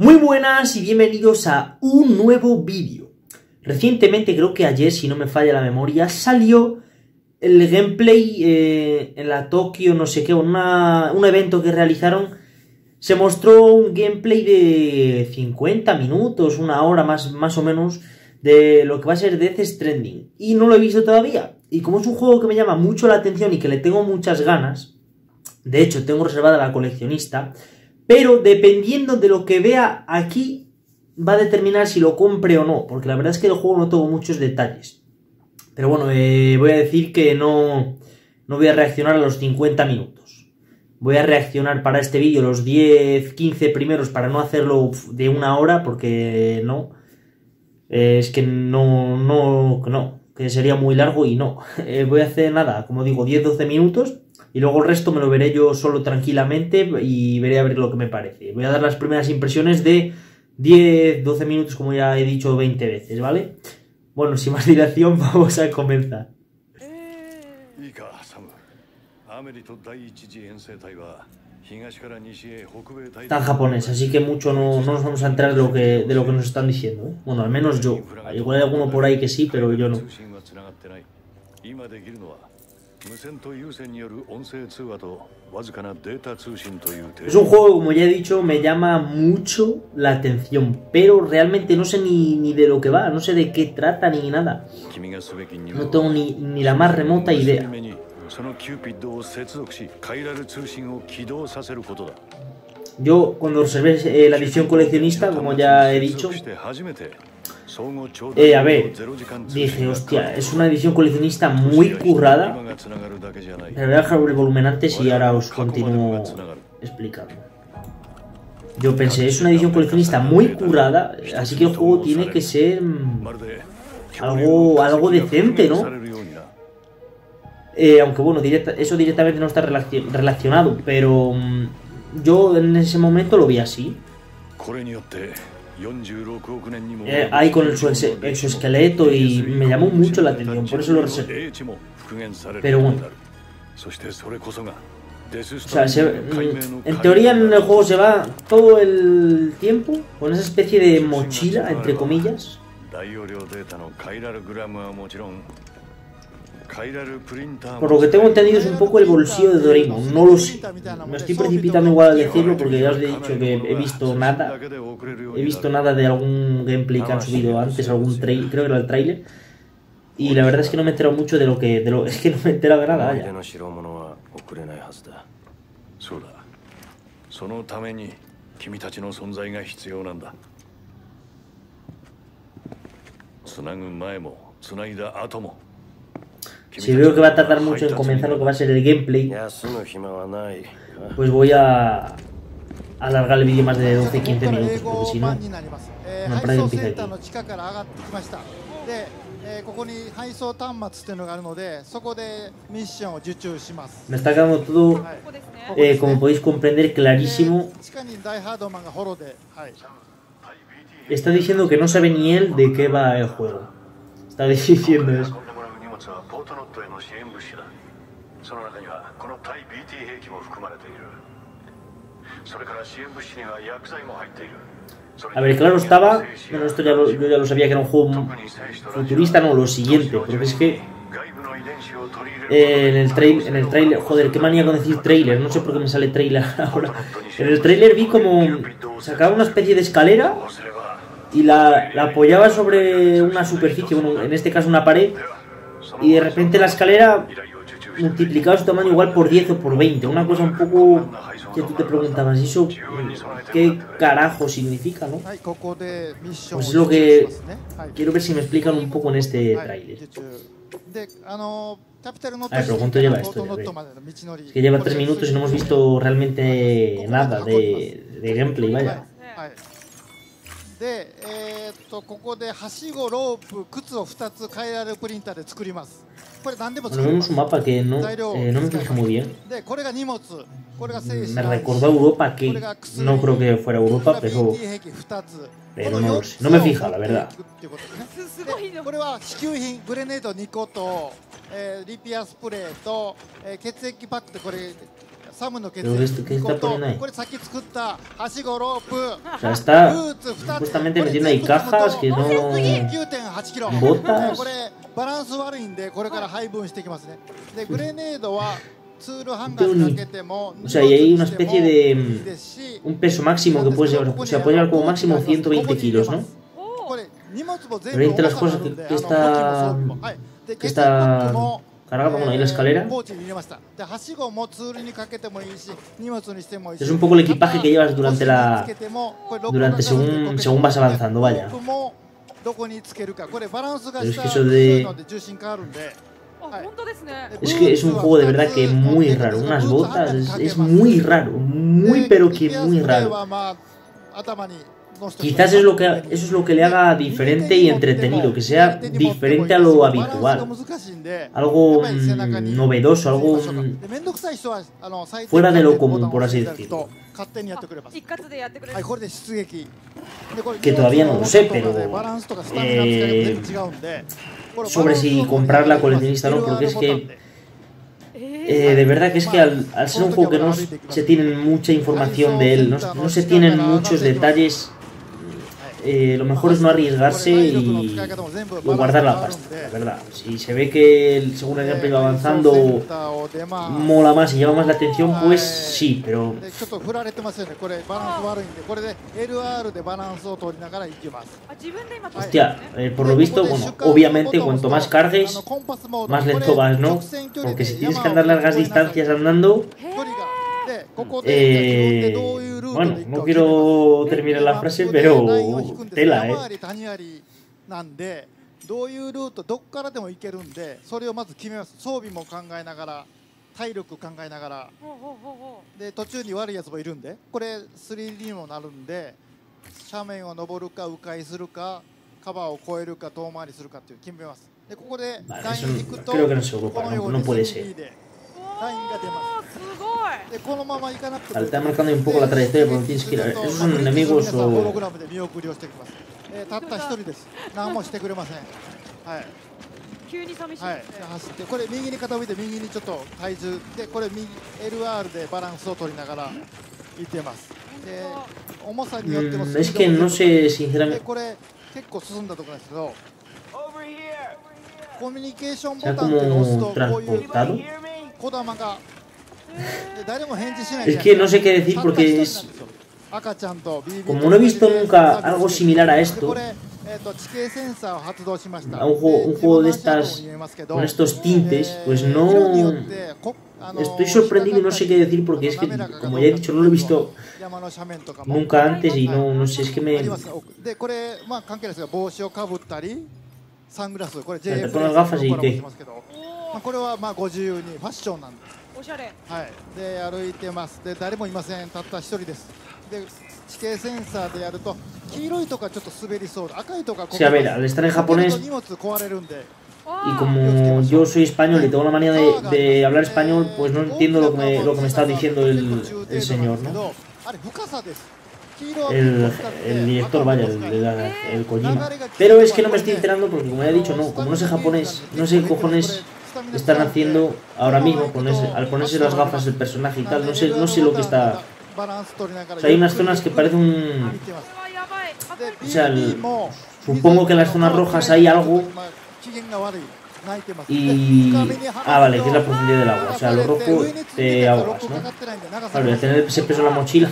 Muy buenas y bienvenidos a un nuevo vídeo. Recientemente, creo que ayer, si no me falla la memoria, salió el gameplay eh, en la Tokio, no sé qué, una, un evento que realizaron. Se mostró un gameplay de 50 minutos, una hora más, más o menos, de lo que va a ser Death Stranding. Y no lo he visto todavía. Y como es un juego que me llama mucho la atención y que le tengo muchas ganas, de hecho, tengo reservada la coleccionista, pero dependiendo de lo que vea aquí, va a determinar si lo compre o no, porque la verdad es que el juego no tengo muchos detalles. Pero bueno, eh, voy a decir que no, no voy a reaccionar a los 50 minutos. Voy a reaccionar para este vídeo los 10, 15 primeros para no hacerlo de una hora, porque no. es que no, no, no, que sería muy largo y no. Eh, voy a hacer nada, como digo, 10-12 minutos y luego el resto me lo veré yo solo tranquilamente y veré a ver lo que me parece. Voy a dar las primeras impresiones de 10, 12 minutos, como ya he dicho 20 veces, ¿vale? Bueno, sin más dilación, vamos a comenzar. Está en japonés, así que mucho no, no nos vamos a entrar de lo que, de lo que nos están diciendo. ¿eh? Bueno, al menos yo. Igual hay alguno por ahí que sí, pero yo no. Es un juego, como ya he dicho, me llama mucho la atención, pero realmente no sé ni, ni de lo que va, no sé de qué trata ni nada. No tengo ni, ni la más remota idea. Yo cuando reservé eh, la edición coleccionista, como ya he dicho, eh, a ver, dije, hostia, es una edición coleccionista muy currada. Pero voy a dejar el volumen antes y ahora os continúo explicando. Yo pensé, es una edición coleccionista muy currada, así que el juego tiene que ser mm, algo, algo decente, ¿no? Eh, aunque bueno, eso directamente no está relacionado, pero mm, yo en ese momento lo vi así. Eh, ahí con el, su exoesqueleto y me llamó mucho la atención, por eso lo reservé. Pero bueno. O sea, mm, en teoría en el juego se va todo el tiempo con esa especie de mochila, entre comillas. Por lo que tengo entendido es un poco el bolsillo de Doraemon, no lo sé. Me estoy precipitando igual a decirlo porque ya os he dicho que he visto nada. He visto nada de algún gameplay que han subido antes, algún trailer, creo que era el trailer. Y la verdad es que no me he enterado mucho de lo que... De lo, es que no me he enterado de nada, vaya. Si veo que va a tardar mucho en comenzar lo que va a ser el gameplay, pues voy a alargar el vídeo más de 12-15 minutos, porque si no, no para empieza aquí. Me está quedando todo, eh, como podéis comprender, clarísimo. Está diciendo que no sabe ni él de qué va el juego. Está diciendo eso. A ver, claro estaba, bueno, esto ya lo, yo ya lo sabía que era un juego futurista, no, lo siguiente, porque es que eh, en el trailer, en el trailer, joder, qué manía con decir trailer, no sé por qué me sale trailer ahora. En el trailer vi como sacaba una especie de escalera y la, la apoyaba sobre una superficie, bueno, en este caso una pared, y de repente la escalera multiplicaba su tamaño igual por 10 o por 20. Una cosa un poco que tú te preguntabas, ¿y eso qué carajo significa, no? Pues es lo que quiero ver si me explican un poco en este trailer. A ver, pero ¿cuánto lleva esto? Es que lleva 3 minutos y no hemos visto realmente nada de, de gameplay, vaya. で、え、っとここではしご、ロープ、靴を2つ変えられるプリンターで作ります。これ何でも作ります。No que no, 材料を作ります。Eh, no、これが荷物。これが精神。これが薬。これ。これが薬。これ。これが薬。これ。これが薬。これ。これは支給品。グレネード2個と、えー、リピアスプレーと、えー、血液パック。これサムの血 Pero que est- que 液 está 2個 poniendo ahí? とこれさっき作ったはしごロープ O sea, está ブーツ2つ supuestamente これ metiendo ahí 全部組むと cajas que no... 9.8キロ Botas これバランス悪いんでこれから配分していきますねでグレネードはツールハンガーにかけても O sea, y hay una 荷物にしても especie de- いいですし Un peso máximo que puedes llevar, o sea, puedes llevar como máximo 120 kilos, ¿no? これ荷物も全 Pero hay 部 entre las 重さ cosas があるんで que, que あの武器も装備 está もはいで que 血 Carga, vámonos, ahí la escalera. Es un poco el equipaje que llevas durante la... Durante según, según vas avanzando, vaya. Pero es que eso de... Es que es un juego de verdad que es muy raro. Unas botas, es muy raro. Muy pero que muy raro. Quizás es lo que, eso es lo que le haga diferente y entretenido, que sea diferente a lo habitual. Algo mm, novedoso, algo mmm, fuera de lo común, por así decirlo. Que todavía no lo sé, pero... Eh, sobre si comprar la coleccionista o no, porque es que... Eh, de verdad que es que al, ser un juego que no se tiene mucha información de él, no se tienen muchos detalles eh, lo mejor es no arriesgarse y, guardar la pasta, la verdad. Si se ve que el, según el gameplay va avanzando mola más y llama más la atención, pues sí, pero... Hostia, eh, por lo visto, bueno, obviamente cuanto más cargues, más lento vas, ¿no? Porque si tienes que andar largas distancias andando... Eh, eh bueno, no quiero terminar la frase, pero tela, eh. り谷ありなんでどういうルートどっからでも行けるんでそれをまず決めます装備も考えながら体力考えながらで途中に悪いやつもいるんでこれ 3D にもなるんで斜面を登るか迂回するかカバーを越えるか遠回りするかっていう決めますでここでライン引くとこのように puede3D ser. でう。ラインが出まおーすごい。でこのまま行かなくて Vale, está marcando un poco la trayectoria, pero tienes que ir a ver. ¿Esos son enemigos ホロ o...? えーたった一人です何もしてくれませんはい急に寂しいはい。走ってこれ右に傾いて右にちょっと体重でこれ右 LR でバランスを取りながら行ってますで重さによっても Mm, es que no sé, で sinceramente... これ結構進んだところですけどコミュニケーションボ ¿Se タンっていうのを押すとこういう Es que no sé qué decir porque es... Como no he visto nunca algo similar a esto, a un juego, un juego de estas, con estos tintes, pues no... Estoy sorprendido y no sé qué decir porque es que, como ya he dicho, no lo he visto nunca antes y no, no sé, es que me... サングラスこれ JF のガファジーでこれはまあご自由ファッションなんで。おしゃれ。はい。で歩いてます。で誰もいません。たった一人です。で地形センサーでやると黄色いとかちょっと滑りそう赤いとかこれはしゃべられしたね荷物壊れるんで。Y como yo soy español y tengo una manía de, de hablar español, pues no entiendo. el, director, vaya, el, el, el Pero es que no me estoy enterando porque, como ya he dicho, no, como no sé japonés, no sé qué cojones están haciendo ahora mismo ponerse, al ponerse las gafas del personaje y tal. No sé, no sé lo que está. Hay unas zonas que parecen un. O sea, supongo que en las zonas rojas hay algo y... Ah, vale, que es la profundidad del agua. O sea, lo rojo te ahogas, ¿no? Vale, al tener ese peso en la mochila,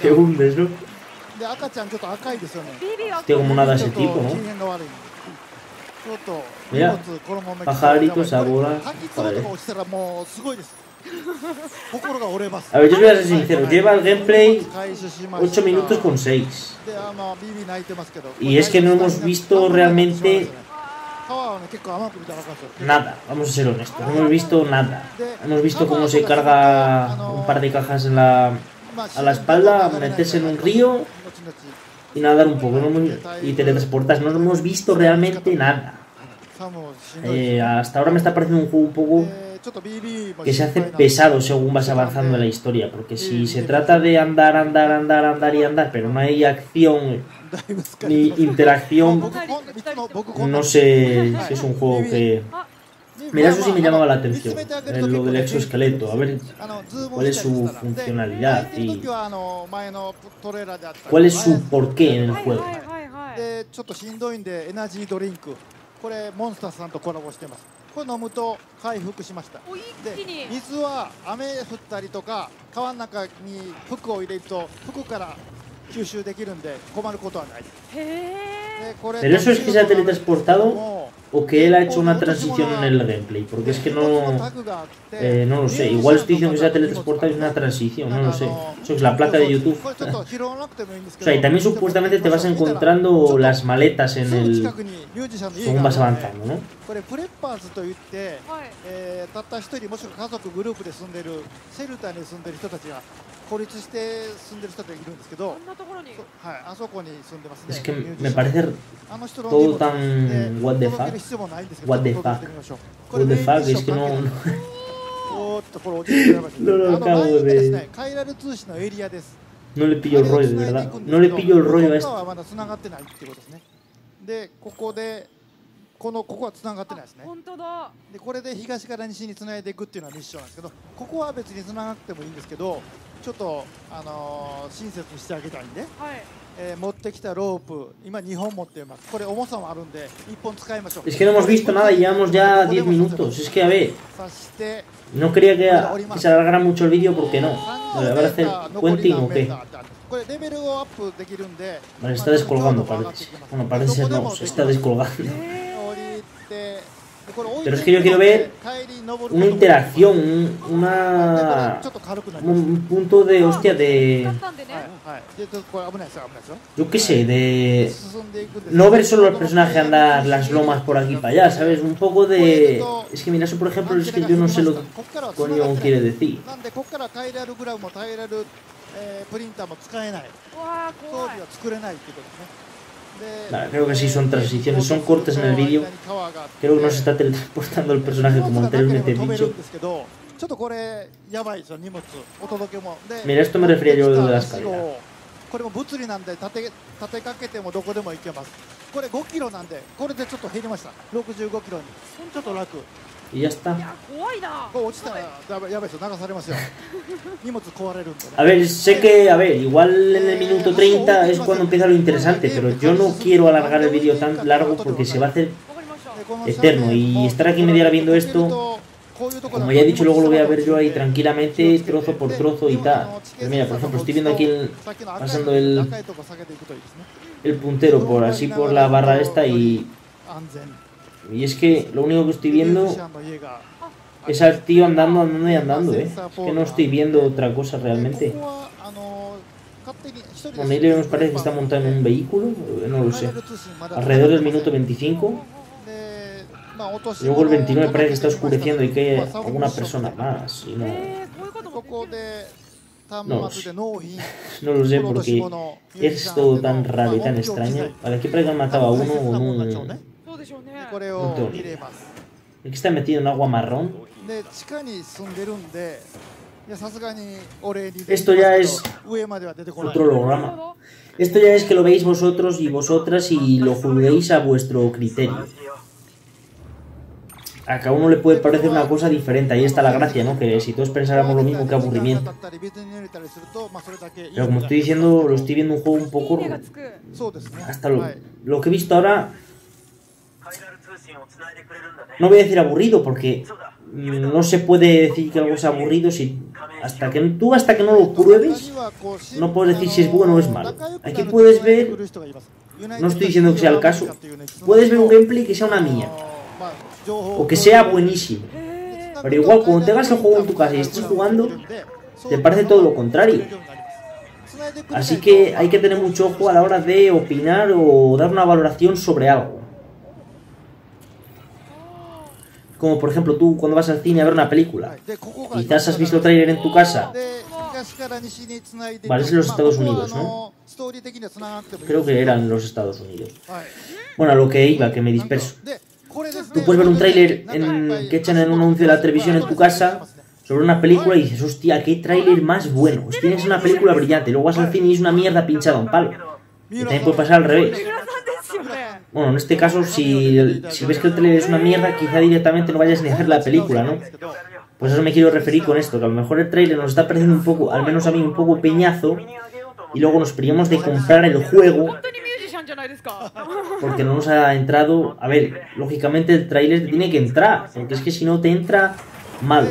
te hundes, ¿no? Hostia, como nada ese tipo, ¿no? Mira, pajaritos, abolas... Vale. A ver, yo os voy a ser sincero, lleva el gameplay 8 minutos con 6. Y es que no hemos visto realmente Nada, vamos a ser honestos, no hemos visto nada. Hemos visto cómo se carga un par de cajas en la, a la espalda, meterse en un río y nadar un poco. No hemos, y teletransportas, no hemos visto realmente nada. Eh, hasta ahora me está pareciendo un juego un poco que se hace pesado según vas avanzando en la historia, porque si se trata de andar, andar, andar, andar y andar, pero no hay acción ni interacción, no sé si es un juego que... Mira, eso sí me llamaba la atención, lo del exoesqueleto, a ver cuál es su funcionalidad y cuál es su porqué en el juego. これ飲むと回復しました。お一で気に。水は雨降ったりとか川の中に服を入れると服から吸収できるんで困ることはない。へえでこれ Pero eso es que se ha teletransportado も o que él ha hecho una transición en el gameplay, porque es que no eh, no lo sé, igual estoy diciendo que se ha teletransportado es una transición, no lo sé, eso es la placa de YouTube. o sea, y también supuestamente te vas encontrando las maletas en el según vas avanzando, ¿no? これプレッパーズといってはいえーたった一人もしくは家族グループで住んでるシェルターに住んでる人たちが孤立して住んでる人がいるんですけどこんなところにそはいあそこに住んでますね Es que ミュージシャ me ン parece あの人の todo 荷物 tan で what the 届け fuck. る必要もないんですけど What the ちょっと届けて fuck. みましょう What the メイン fuck, ミッシ es ョ que ン no... 関係 no- おーっとこれ落ちてくれましたね No lo あの acabo 前が de ですねカイラル通信のエリアです No le pillo el rollo, de verdad. No le pillo el rollo a ここ esto. はまだ繋がってないっていうことですねでここで このここは繋がってないですね本当だでこれで東から西につないでいくっていうのはミッションなんですけどここは別につながってもいいんですけどちょっと、あのー親切にしてあげたいんで、はいえー持ってきたロープ今2本持っていますこれ重さもあるんで1本使いましょう Es que no hemos visto nada llevamos ya 10 minutos. Es que, a ver, そして no quería que, que se alargara mucho el vídeo porque no. 30 ¿Habrá hacer puenting 何 o qué? これレベルをアップできるんで Vale, está まあ descolgando, parece. いきます Bueno, parece ser no, se está descolgando. Pero es que yo quiero ver una interacción, un, una, un punto de hostia de... Yo qué sé, de... No ver solo al personaje andar las lomas por aquí para allá, ¿sabes? Un poco de... Es que mira, eso por ejemplo es que yo no sé lo que coño quiere decir. Vale, creo que sí son transiciones, son cortes en el vídeo. Creo que no se está teletransportando el personaje como anteriormente he 飛べる dicho. んですけどちょっとこれやばいですよ荷物お届けもで Mira, esto me refería yo a lo de la 石 escalera. をこれも物理なんで立て立てかけてもどこでも行けますこれ5キロなんでこれでちょっと減りました65キロにちょっと楽 y ya está. A ver, sé que, a ver, igual en el minuto 30 es cuando empieza lo interesante, pero yo no quiero alargar el vídeo tan largo porque se va a hacer eterno y estar aquí media hora viendo esto, como ya he dicho, luego lo voy a ver yo ahí tranquilamente, trozo por trozo y tal. Pues mira, por ejemplo, estoy viendo aquí el, pasando el, el puntero por así por la barra esta y y es que lo único que estoy viendo es al tío andando, andando y andando, ¿eh? Es que no estoy viendo otra cosa realmente. Bueno, ahí nos parece que está montado en un vehículo, no lo sé. Alrededor del minuto 25. Luego el 29 parece que está oscureciendo y que hay alguna persona más. No... No lo, sé. porque es todo tan raro y tan extraño. Vale, aquí parece que han matado a uno con un... そうでしょうねこれを入れます。 Aquí está metido en agua marrón. で地下に住んでるんで、いやさすがにお礼に Esto ya es 上までは出てこない。 otro holograma. Esto ya es que lo veis vosotros y vosotras y lo juzguéis a vuestro criterio. A cada uno le puede parecer una cosa diferente, ahí está la gracia, ¿no? Que si todos pensáramos lo mismo, qué aburrimiento. Pero como estoy diciendo, lo estoy viendo un juego un poco... 手がつくそうですね。 Hasta lo, はい。 lo que he visto ahora... no voy a decir aburrido porque mm, no se puede decir que algo es aburrido si hasta que tú hasta que no lo pruebes no puedes decir si es bueno o es malo. Aquí puedes ver, no estoy diciendo que sea el caso, puedes ver un gameplay que sea una mía o que sea buenísimo. Pero igual cuando tengas el juego en tu casa y estés jugando, te parece todo lo contrario. Así que hay que tener mucho ojo a la hora de opinar o dar una valoración sobre algo. Como por ejemplo tú cuando vas al cine a ver una película. Quizás has visto el tráiler en tu casa. Vale, es en los Estados Unidos, ¿no? Creo que eran los Estados Unidos. Bueno, a lo que iba, que me disperso. Tú puedes ver un tráiler que echan en un anuncio de la televisión en tu casa sobre una película y dices, hostia, qué tráiler más bueno. Es que es una película brillante. Luego vas al cine y es una mierda pinchada a un palo. Y también puede pasar al revés. Bueno, en este caso, si, ves que el trailer es una mierda, quizá directamente no vayas ni a ver la película, ¿no? Pues eso me quiero referir con esto, que a lo mejor el trailer nos está pareciendo un poco, al menos a mí, un poco peñazo, y luego nos pillamos de comprar el juego porque no nos ha entrado. A ver, lógicamente el trailer tiene que entrar, porque es que si no te entra, mal.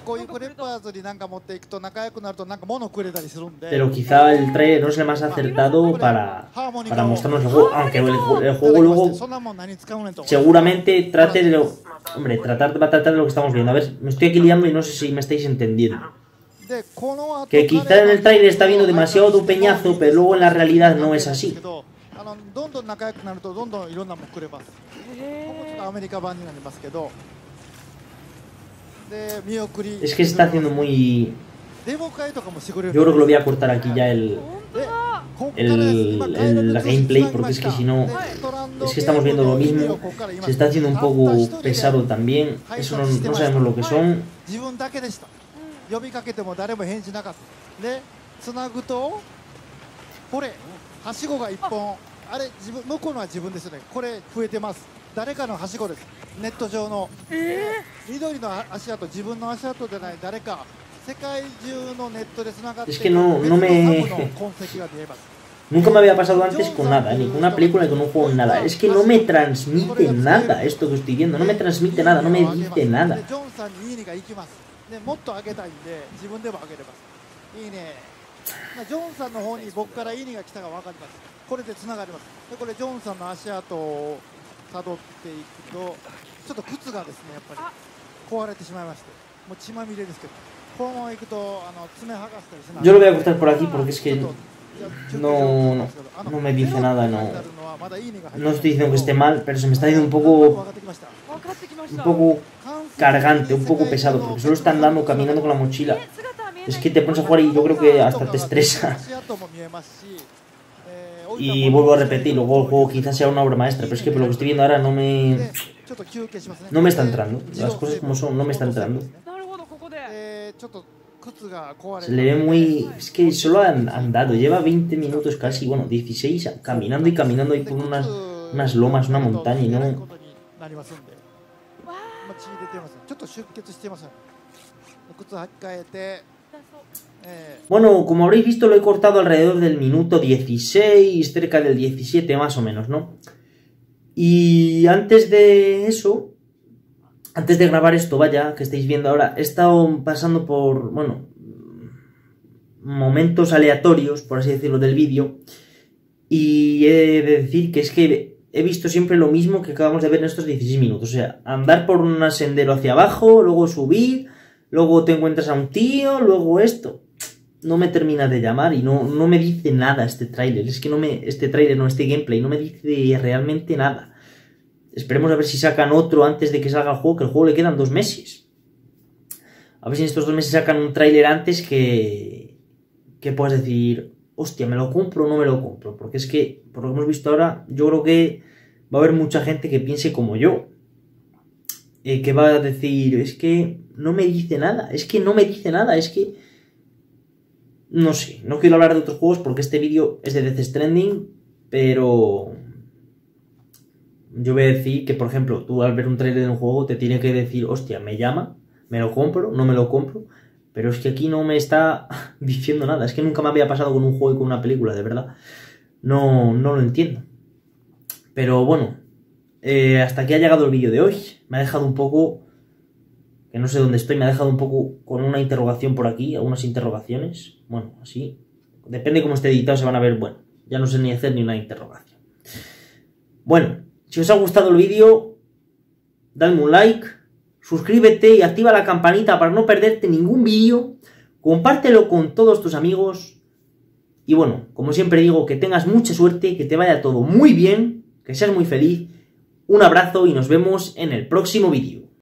で、えーこういうクレッパーズになんか持っていくと仲良くなるとなんか物くれたりするんで Pero quizá el trailer no es el más acertado para, para mostrarnos el juego, aunque el, el juego luego そんなもん何使うねんと seguramente trate de lo... Hombre, tratar, va a tratar de lo que estamos viendo. A ver, me estoy aquí liando y no sé si me estáis entendiendo. でこの後 Que quizá en el trailer está viendo demasiado peñazo, pero luego en la realidad no es así. あのどんどん仲良くなるとどんどんいろんなもんくれますここちょっとアメリカ版になりますけどで見送り Es que se está haciendo muy... Yo creo que lo voy a cortar aquí ya el... El, el gameplay porque es que si no es que estamos viendo lo mismo. se está haciendo un poco pesado también. Eso no, no sabemos lo que son. 誰かのはしごですネット上の、えー、緑の足跡自分の足跡でない誰か世界中のネットでつながっている Nunca me había pasado antes con nada, ninguna película, con un juego, nada. Es que no me transmite nada esto que estoy viendo, no me transmite nada, no me dice nada. ジョンさんの方に僕からいいねが来たか分かります。これでつながります。でこれジョンさんの足跡を たどっていくとちょっと靴がですねやっぱり壊れてしまいましてもう血まみれですけどこのまま行くとあの爪剥がしたりしな Yo lo voy a cortar por aquí porque es que ちょっといやちょっと no, no, あの no me dice nada, no. まだいいねが入って No estoy diciendo que esté mal, pero se me está yendo un 分 poco, かってきました 分かってきまし un た poco cargante, un poco pesado, porque solo está andando, caminando con la mochila. ね姿は見えない Es que te pones a jugar y yo creo que hasta te estresa. Y vuelvo a repetirlo, el juego quizás sea una obra maestra, pero es que por lo que estoy viendo ahora no me... No me está entrando, las cosas como son, no me está entrando. Se le ve muy... Es que solo han andado, lleva 20 minutos casi, bueno, 16, caminando y caminando ahí por unas, unas lomas, una montaña y no... Bueno, como habréis visto lo he cortado alrededor del minuto 16, cerca del 17 más o menos, ¿no? Y antes de eso, antes de grabar esto, vaya, que estáis viendo ahora, he estado pasando por, bueno, momentos aleatorios, por así decirlo, del vídeo. Y he de decir que es que he visto siempre lo mismo que acabamos de ver en estos 16 minutos. O sea, andar por un sendero hacia abajo, luego subir, luego te encuentras a un tío, luego esto. No me termina de llamar y no, no me dice nada este tráiler. Es que no me. Este tráiler, no, este gameplay, no me dice realmente nada. Esperemos a ver si sacan otro antes de que salga el juego, que el juego le quedan dos meses. A ver si en estos dos meses sacan un tráiler antes que. que puedas decir. Hostia, ¿me lo compro o no me lo compro? Porque es que, por lo que hemos visto ahora, yo creo que va a haber mucha gente que piense como yo. Eh, que va a decir, es que no me dice nada, es que no me dice nada, es que... No sé, no quiero hablar de otros juegos porque este vídeo es de Death Stranding, pero... Yo voy a decir que, por ejemplo, tú al ver un trailer de un juego te tiene que decir, hostia, me llama, me lo compro, no me lo compro, pero es que aquí no me está diciendo nada, es que nunca me había pasado con un juego y con una película, de verdad. No, no lo entiendo. Pero bueno, eh, hasta aquí ha llegado el vídeo de hoy. Me ha dejado un poco, que no sé dónde estoy, me ha dejado un poco con una interrogación por aquí, algunas interrogaciones. Bueno, así. Depende cómo esté editado, se van a ver, bueno, ya no sé ni hacer ni una interrogación. Bueno, si os ha gustado el vídeo, dadme un like, suscríbete y activa la campanita para no perderte ningún vídeo. Compártelo con todos tus amigos. Y bueno, como siempre digo, que tengas mucha suerte, que te vaya todo muy bien, que seas muy feliz. Un abrazo y nos vemos en el próximo vídeo.